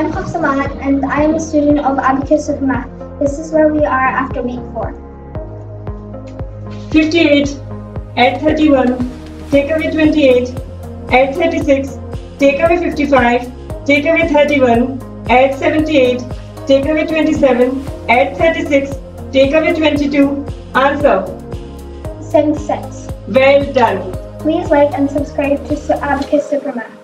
I'm Samad and I am a student of Abacus Supermath. This is where we are after week 4. 58, add 31, take away 28, add 36, take away 55, take away 31, add 78, take away 27, add 36, take away 22, answer. 76. Well done. Please like and subscribe to Abacus Supermath.